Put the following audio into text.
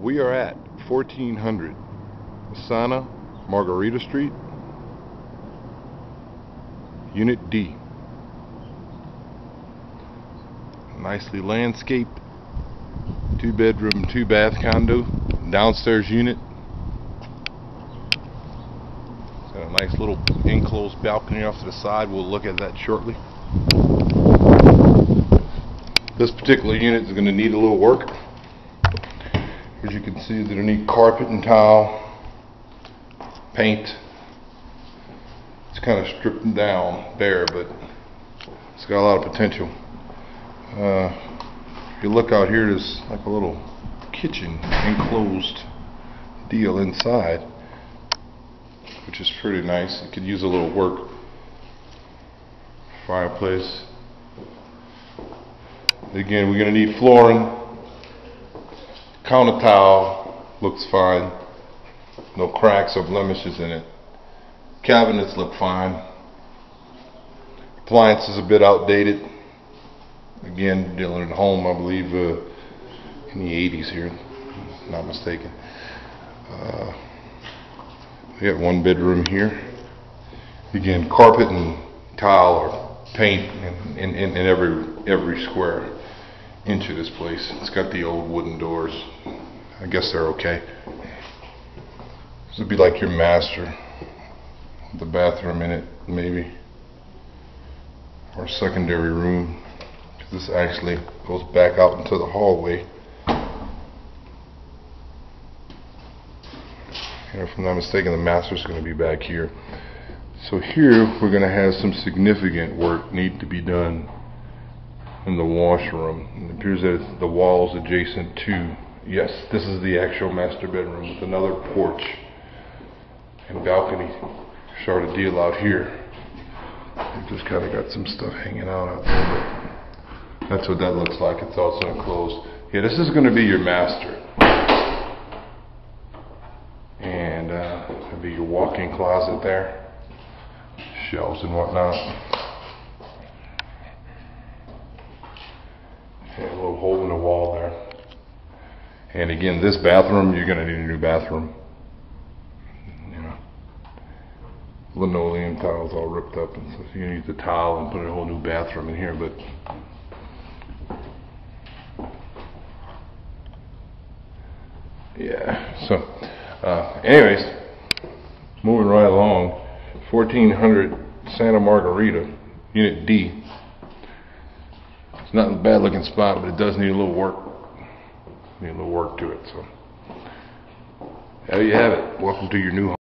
We are at 1400 Santa Margarita Street, Unit D. Nicely landscaped, two bedroom, two bath condo, downstairs unit. Got a nice little enclosed balcony off to the side. We'll look at that shortly. This particular unit is going to need a little work. As you can see, going need carpet and tile, paint. It's kind of stripped down bare, but it's got a lot of potential. Uh, if you look out here, there's like a little kitchen enclosed deal inside, which is pretty nice. It could use a little work. Fireplace. Again, we're going to need flooring. Counter tile looks fine. No cracks or blemishes in it. Cabinets look fine. Appliance is a bit outdated. Again, dealing at home, I believe, uh, in the 80s here, not mistaken. Uh, we got one bedroom here. Again, carpet and tile or paint in, in, in every every square inch of this place. It's got the old wooden doors. I guess they're okay. This would be like your master. The bathroom in it, maybe. Or secondary room. This actually goes back out into the hallway. And if I'm not mistaken, the master's going to be back here. So here, we're going to have some significant work need to be done in the washroom. It appears that the walls adjacent to, yes, this is the actual master bedroom with another porch and balcony. Start a deal out here. Just kind of got some stuff hanging out out there. That's what that looks like. It's also enclosed. Yeah, this is going to be your master. And uh, be your walk-in closet there. Shelves and whatnot. A little hole in the wall there. And again, this bathroom, you're going to need a new bathroom. You know, linoleum tiles all ripped up, and so you need the tile and put a whole new bathroom in here. But yeah, so uh, anyways, moving right along, 1400 Santa Margarita, Unit D. It's not a bad looking spot, but it does need a little work. Need a little work to it. So there you have it. Welcome to your new home.